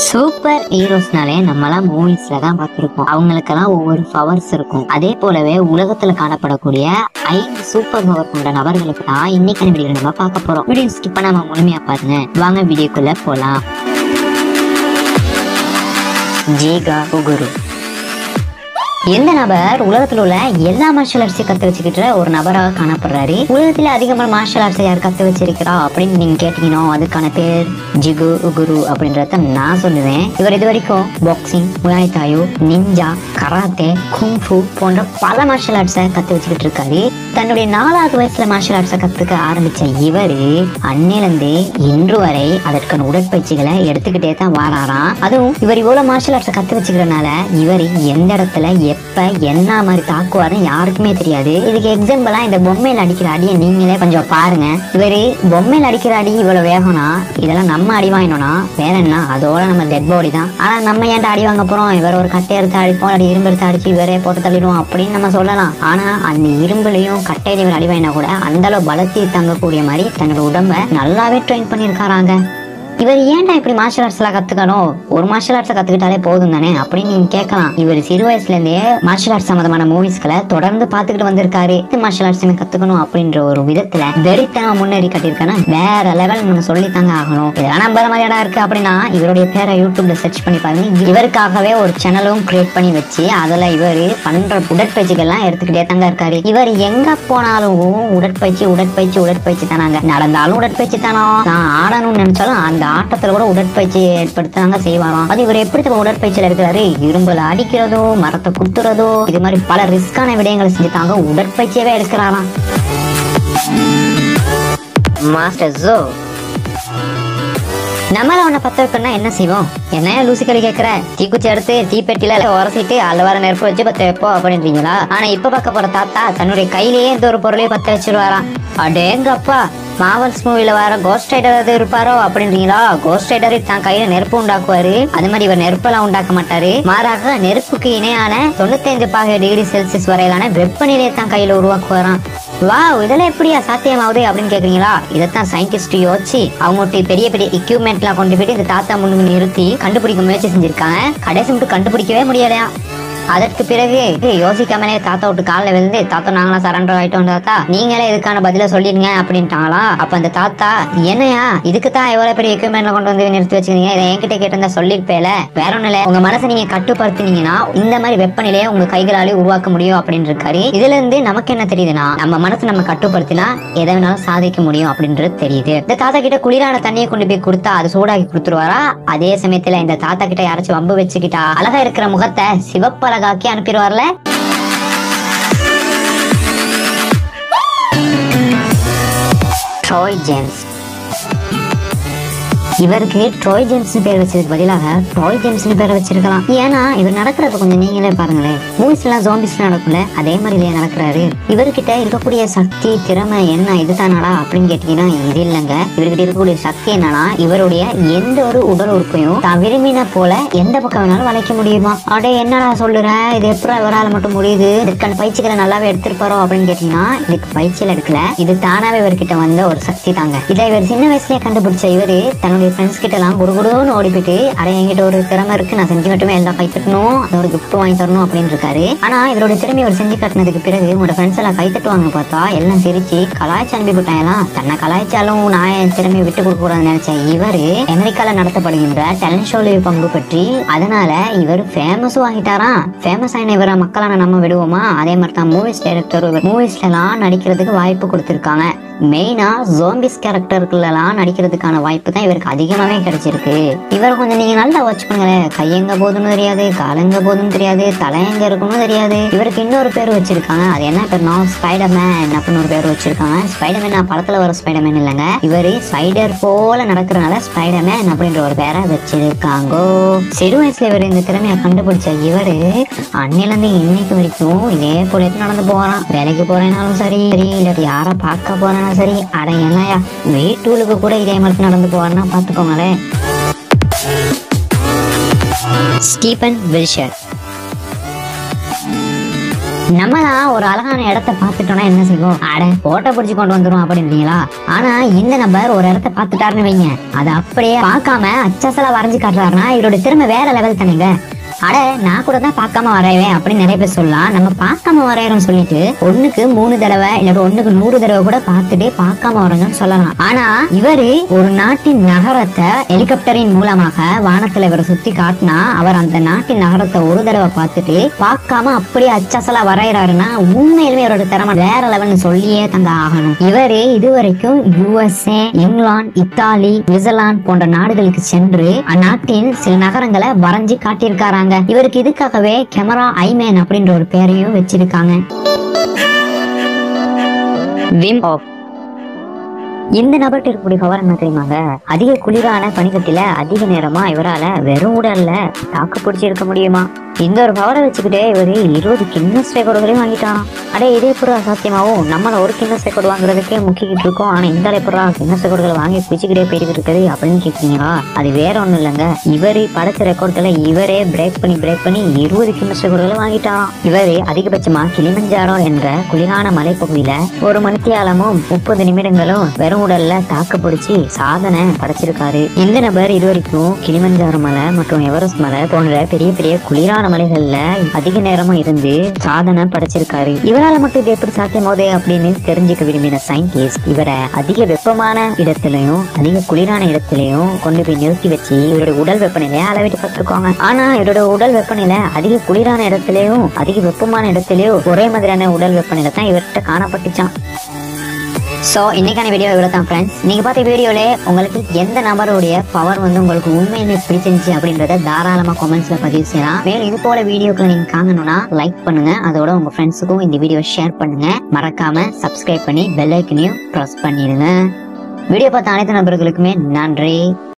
Super ஹீரோஸ்னாலே நம்மலாம் மூவிஸ்ல தான் பார்த்திருப்போம். அவங்களுக்கெல்லாம் ஒவ்வொரு பவர்ஸ் இருக்கும். அதே போலவே உலகத்துல காணப்படக்கூடிய ஐந்து சூப்பர் பவர் கொண்ட நபர்களுக்கு தான் இன்னைக்கான வீடியோ நம்ம பார்க்க போறோம். வீடியோ ஸ்கிப் பண்ணாம முழுமையா பாருங்க. வாங்க வீடியோக்குள்ள போலாம். ஜேகா உகுரு இந்த நபர் உலகத்தில் உள்ள எல்லா மார்ஷல் ஆர்ட்ஸையும் கத்து வச்சுக்கிட்ட ஒரு நபராக காணப்படுறாரு. உலகத்தில் அதிகமான மார்ஷல் ஆர்ட்ஸை யார் கத்து வச்சிருக்கிறா அப்படின்னு நீங்க கேட்டீங்கன்னா அதுக்கான பேர் ஜிகு குரு அப்படின்றத நான் சொல்லுவேன். இவர் இது வரைக்கும் boxing Muay Thai ninja karate kung fu போன்ற பல மார்ஷல் ஆர்ட்ஸை கத்து வச்சுக்கிட்டு இருக்காரு. தன்னுடைய நாலாவது வயசுல மார்ஷல் ஆர்ட்ஸை கத்துக்க ஆரம்பிச்ச இவரு அன்னிலிருந்து இன்று வரை அதற்கான உடற்பயிற்சிகளை எடுத்துக்கிட்டே தான் வாராராம் அதுவும் இவர் இவ்வளவு மார்ஷல் ஆர்ட்ஸை கத்து வச்சுக்கிறனால இவர் எந்த இடத்துல எப்ப என்ன மாதிரி தாக்குவாருன்னு யாருக்குமே தெரியாது. இதுக்கு எக்ஸாம்பிளா இந்த பொம்மையில அடிக்கிற அடியை நீங்களே கொஞ்சம் பாருங்க. இவரு பொம்மையில அடிக்கிற அடி இவ்வளவு வேகம்னா இதெல்லாம் நம்ம அடி வாங்கினோம்னா வேற என்ன? அதோட நம்ம டெட் பாடி தான். ஆனா நம்ம ஏன்டா அடி வாங்க போறோம்? இவர் ஒரு கட்டை எடுத்து அடிப்போம் அடி இரும்பு எடுத்து அடிச்சு இவரே போட்டு தள்ளிடுவோம் அப்படின்னு நம்ம சொல்லலாம். ஆனா அந்த இரும்புலையும் கட்டை இவர் அடி கூட அந்த அளவு பலத்தை தங்கக்கூடிய மாதிரி தன்னோட உடம்ப நல்லாவே ட்ரெயின் பண்ணியிருக்காராங்க. இவர் ஏன்டா இப்படி மார்ஷல் ஆர்ட்ஸ் எல்லாம் கத்துக்கணும்? ஒரு மார்ஷல் ஆர்ட்ஸ் கத்துக்கிட்டாலே போதும் தானே அப்படின்னு நீங்க கேட்கலாம். இவர் சிறு வயசுல இருந்தே மார்ஷல் ஆர்ட்ஸ் சம்பந்தமான மூவிஸ்களை தொடர்ந்து பார்த்துக்கிட்டு வந்திருக்காரு. மார்ஷல் ஆர்ட்ஸ் கத்துக்கணும் அப்படின்ற ஒரு விதத்துல வெறித்தனம் முன்னேறி கட்டியிருக்கேன்னா வேற லெவல் நம்ம சொல்லித்தாங்க ஆகணும். இதெல்லாம் நம்புற மாதிரி இடம் இருக்கு அப்படின்னா இவருடைய பேரை யூடியூப்ல சர்ச் பண்ணி பாருங்க. இவருக்காகவே ஒரு சேனலும் கிரியேட் பண்ணி வச்சு அதுல இவர் பண்ற உடற்பயிற்சிகள்லாம் எடுத்துக்கிட்டே தாங்க இருக்காரு. இவர் எங்க போனாலும் உடற்பயிற்சி உடற்பயிற்சி உடற்பயிற்சி தானாங்க. நடந்தாலும் உடற்பயிற்சி தானோ? நான் ஆடணும்னு நினைச்சாலும் அந்த ஆட்டத்துல கூட உடற்பயிற்சி ஏற்படுத்தாங்க செய்வாராம் அது இவர் எப்படி தம்ம உடற்பயிற்சியில இருக்கிறாரு? இரும்புல அடிக்கிறதோ மரத்தை குத்துறதோ இது மாதிரி பல ரிஸ்கான விடயங்களை செஞ்சு தாங்க உடற்பயிற்சியவே எடுக்கிறாராம். மாஸ்டர் ஜோ நம்மள அவனை பத்த வைக்கணும்னா என்ன செய்வோம்? என்ன லூசிக்கலி கேக்குற? தீக்குச்சி எடுத்து தீப்பெட்டில உரசிட்டு அல்லவார நெருப்பு வச்சு பத்த வைப்போம் அப்படின்றீங்களா? ஆனா இப்ப பார்க்க போற தாத்தா தன்னுடைய கையிலேயே இந்த ஒரு பொருளையும் பத்த வச்சிருவாராம். அடேங்கப்பா மாவல்ஸ் மூவில வர கோஸ்ட் ரைடர் எதாவது இருப்பாரோ அப்படின்றீங்களா? கோஸ்ட் ரைடர் தான் கையில நெருப்பு உண்டாக்குவாரு. அது மாதிரி இவர் நெருப்பெல்லாம் உண்டாக்க மாட்டாரு. மாறாக நெருப்புக்கு இணையான தொண்ணூத்தைந்து பாகை டிகிரி செல்சியஸ் வரையிலான வெப்பநிலையை தான் கையில உருவாக்குவாராம். வா இதெல்லாம் எப்படியா சாத்தியமாகுது அப்படின்னு கேக்குறீங்களா? இதைத்தான் சயின்டிஸ்ட் யோசிச்சு அவங்கள்ட்ட பெரிய பெரிய எக்யூப்மெண்ட் எக்யூப்மெண்ட்லாம் கொண்டு போயிட்டு இந்த தாத்தா முன்னுக்கு நிறுத்தி கண்டுபிடிக்க முயற்சி செஞ்சிருக்காங்க. கடைசி மட்டும் கண்டுபிடிக்கவே முடியலையா? அதற்கு பிறகு யோசிக்காமலே தாத்தா விட்டு காலில் விழுந்து தாத்தா நாங்களா சரண்டர் ஆயிட்டோம் தாத்தா. நீங்களே இதுக்கான பதில சொல்லிடுங்க அப்படின்ட்டாங்களா? அப்ப அந்த தாத்தா என்னையா இதுக்கு தான் எவ்வளவு பெரிய எக்யூப்மெண்ட்ல கொண்டு வந்து நிறுத்தி வச்சிருக்கீங்க இதை என்கிட்ட கேட்டிருந்தா சொல்லிருப்பேல. வேற ஒண்ணும் இல்ல. உங்க மனசை நீங்க கட்டுப்படுத்தினீங்கன்னா இந்த மாதிரி வெப்பநிலையை உங்க கைகளாலே உருவாக்க முடியும் அப்படின்னு இருக்காரு இதுல இருந்து நமக்கு என்ன தெரியுதுன்னா நம்ம மனசை நம்ம கட்டுப்படுத்தினா எதை வேணாலும் சாதிக்க முடியும் அப்படின்றது தெரியுது. இந்த தாத்தா கிட்ட குளிரான தண்ணியை கொண்டு போய் கொடுத்தா அது சூடாக்கி கொடுத்துருவாரா? அதே சமயத்துல இந்த தாத்தா கிட்ட யாராச்சும் வம்பு வச்சுக்கிட்டா அழகா இருக்கிற முகத்தை சிவப்ப மிளகாக்கி அனுப்பிடுவார்ல? ட்ரோய் ஜேம்ஸ் இவருக்கு ட்ரோய் ஜேம்ஸ் பேர் வச்சதுக்கு பதிலாக ட்ரோய் ஜேம்ஸ் பேர் வச்சிருக்கலாம். ஏன்னா இவர் நடக்கிறத கொஞ்சம் நீங்களே பாருங்களேன். மூவிஸ் எல்லாம் ஜோம்பிஸ் நடக்கும்ல அதே மாதிரி இல்லையா நடக்கிறாரு. இவர்கிட்ட இருக்கக்கூடிய சக்தி திறமை என்ன இதுதானடா அப்படின்னு கேட்டீங்கன்னா இது இல்லைங்க. இவர்கிட்ட இருக்கக்கூடிய சக்தி என்னன்னா இவருடைய எந்த ஒரு உடல் உறுப்பையும் தான் விரும்பின போல எந்த பக்கம் வேணாலும் வளைக்க முடியுமா? அடே என்னடா சொல்லுற? இது எப்படி இவரால் மட்டும் முடியுது? இதுக்கான பயிற்சிகளை நல்லாவே எடுத்திருப்பாரோ அப்படின்னு கேட்டீங்கன்னா இதுக்கு பயிற்சியில் எடுக்கல. இது தானாவே இவர்கிட்ட வந்த ஒரு சக்தி தாங்க. இதை இவர் சின்ன வயசுலயே கண்டுபிடிச்ச இவரு தன்னுடைய ஃப்ரெண்ட்ஸ் கிட்டலாம் எல்லாம் குடுகுடுன்னு ஓடி போயிட்டு அட என்கிட்ட ஒரு திறமை இருக்கு நான் செஞ்சு மட்டுமே எல்லாம் கைத்தட்டணும் அதை ஒரு கிஃப்ட் வாங்கி தரணும் அப்படின்னு இருக்காரு. ஆனா இவரோட திறமை ஒரு செஞ்சு காட்டினதுக்கு பிறகு உங்களோட ஃப்ரெண்ட்ஸ் எல்லாம் கைத்தட்டுவாங்க பார்த்தா எல்லாம் சிரிச்சு கலாய்ச்சி அனுப்பி போட்டாங்களாம் தன்னை கலாய்ச்சாலும் நான் என் திறமையை விட்டு கொடுக்க கூடாதுன்னு நினைச்சேன் இவரு அமெரிக்கால நடத்தப்படுகின்ற டேலண்ட் ஷோல பங்கு பற்றி அதனால இவர் ஃபேமஸும் ஆகிட்டாராம் ஃபேமஸ் ஆயின இவரை மக்களான நம்ம விடுவோமா? அதே மாதிரி தான் மூவிஸ் டைரக்டர் மூவிஸ்ல எல்லாம் நடிக்கிறதுக்கு வாய்ப்பு கொடுத்திருக்காங்க. மெயினா ஜோம்பிஸ் கேரக்டருக்குலாம் நடிக்கிறதுக்கான வாய்ப்பு தான் இவருக்கு அதிகமாவே கிடைச்சிருக்கு. இவர் கொஞ்சம் நீங்க நல்லா வாட்ச் பண்ணுங்களேன். கை எங்க போதுன்னு தெரியாது காலெங்க போதுன்னு தெரியாது தலை எங்க இருக்கும்னு தெரியாது. இவருக்கு இன்னொரு பேர் வச்சிருக்காங்க. அது என்ன பேர்னா ஸ்பைடர் மேன் அப்படின்னு ஒரு பேர் வச்சிருக்காங்க. ஸ்பைடர் மேன் படத்துல வர ஸ்பைடர் மேன் இல்லைங்க. இவரு ஸ்பைடர் போல நடக்கிறனால ஸ்பைடர் மேன் அப்படின்ற ஒரு பேரை வச்சிருக்காங்க. சிறு வயசுல இவர் இந்த திறமையை கண்டுபிடிச்ச இவரு அன்னிலிருந்து இன்னைக்கு வரைக்கும் இதே போல நடந்து போறான். வேலைக்கு போறேனாலும் சரி சரி இல்லாட்டி யாரை பார்க்க போறேனா சரி அட என்னையா வீட்டுக்கு கூட இதே மாதிரி நடந்து போவார்னா பார்த்துக்கோங்களேன். Stephen Wilshere. நம்ம தான் ஒரு அழகான இடத்த பார்த்துட்டோம்னா என்ன செய்வோம்? அட போட்டோ பிடிச்சி கொண்டு வந்துரும் அப்படின்றீங்களா ஆனா இந்த நபர் ஒரு இடத்த பார்த்துட்டாருன்னு வைங்க. அதை அப்படியே பார்க்காம அச்சசலா வரைஞ்சு காட்டுறாருன்னா இவரோட திறமை வேற லெவல் தானேங்க. அட நான் கூட தான் பார்க்காம வரைவேன் அப்படின்னு நிறைய பேர் சொல்லலாம் நம்ம பார்க்காம வரையறோம்னு சொல்லிட்டு ஒண்ணுக்கு மூணு தடவை இல்ல ஒண்ணுக்கு நூறு தடவை கூட பார்த்துட்டே பார்க்காம வரைஞ்சோம்னு சொல்லலாம். ஆனா இவரு ஒரு நாட்டின் நகரத்தை ஹெலிகாப்டரின் மூலமாக வானத்துல இவரை சுத்தி காட்டினா அவர் அந்த நாட்டின் நகரத்தை ஒரு தடவை பார்த்துட்டு பார்க்காம அப்படியே அச்சசலா வரைகிறாருன்னா உண்மையிலுமே அவரோட திறமை வேற லெவல்னு சொல்லியே தந்த ஆகணும். இவரு இதுவரைக்கும் யுஎஸ்ஏ இங்கிலாந்து இத்தாலி நியூசிலாந்து போன்ற நாடுகளுக்கு சென்று அந்நாட்டின் சில நகரங்களை வரைஞ்சு காட்டியிருக்காராங்க. இவருக்கு இதுக்காகவே கேமரா ஐமேன் அப்படின்ற ஒரு பேரையும் வச்சிருக்காங்க. விம் ஆஃப் இந்த நபர்கிட்ட இருக்கக்கூடிய பவர் என்ன தெரியுமாங்க? அதிக குளிரான பனிக்கட்டில அதிக நேரமா இவரால வெறும் உடல்ல தாக்கு பிடிச்சி இருக்க முடியுமா? இந்த ஒரு பவரை வச்சுக்கிட்டே இவரு இருபது கின்னஸ் ரெக்கார்டுகளையும் வாங்கிட்டாராம் அடே இதே எப்படா சாத்தியமாவும் நம்மள ஒரு கின்னஸ் ரெக்கார்டு வாங்குறதுக்கே முக்கிக்கிட்டு இருக்கோம். ஆனா இந்த எப்படா கின்னஸ் ரெக்கார்டுகளை வாங்கி பிடிச்சிக்கிட்டே போயிட்டு இருக்குது அப்படின்னு கேட்குறீங்களா அது வேற ஒண்ணும் இல்லைங்க. இவரு படைச்ச ரெக்கார்டுகளை இவரே பிரேக் பண்ணி பிரேக் பண்ணி இருபது கின்னஸ் ரெக்கார்டுகளை வாங்கிட்டாராம் இவரு அதிகபட்சமா கிளிமஞ்சாரோ என்ற குளிரான மலைப்பகுதியில ஒரு மணித்தியாலமும் முப்பது நிமிடங்களும் வெறும் உடல்ல தாக்கு பிடிச்சி சாதனை படைச்சிருக்காரு. இந்த நபர் இதுவரைக்கும் கிளிமஞ்சாறு மலை மற்றும் எவரெஸ்ட் மலை போன்ற பெரிய பெரிய குளிரான மலைகள்ல அதிக நேரமும் இருந்து சாதனை படைச்சிருக்காரு. இவரால் மட்டும் இது எப்படி சாத்தியமாகுது அப்படின்னு தெரிஞ்சுக்க விரும்பின சயின்டிஸ்ட் இவரை அதிக வெப்பமான இடத்திலையும் அதிக குளிரான இடத்திலையும் கொண்டு போய் நிறுத்தி வச்சு இவரோட உடல் வெப்பநிலையை அளவிட்டு பார்த்துருக்காங்க ஆனா இவரோட உடல் வெப்பநிலை அதிக குளிரான இடத்திலையும் அதிக வெப்பமான இடத்திலையும் ஒரே மாதிரியான உடல் வெப்பநிலை தான் இவர்கிட்ட காணப்பட்டுச்சான் ஸோ இன்னைக்கான வீடியோ இவ்வளோ தான் ஃப்ரெண்ட்ஸ் நீங்கள் பார்த்த வீடியோவில் உங்களுக்கு எந்த நபருடைய பவர் வந்து உங்களுக்கு உண்மையிலே பிடிச்சிருந்துச்சு அப்படின்றத தாராளமாக கமெண்ட்ஸில் பதிவு செய்யலாம். மேலும் இது போல வீடியோக்களை நீங்கள் காணணும்னா லைக் பண்ணுங்க. அதோட உங்கள் ஃப்ரெண்ட்ஸுக்கும் இந்த வீடியோ ஷேர் பண்ணுங்க. மறக்காம சப்ஸ்கிரைப் பண்ணி பெல் ஐக்கனையும் ப்ரெஸ் பண்ணிடுங்க. வீடியோ பார்த்த அனைத்து நபர்களுக்குமே நன்றி.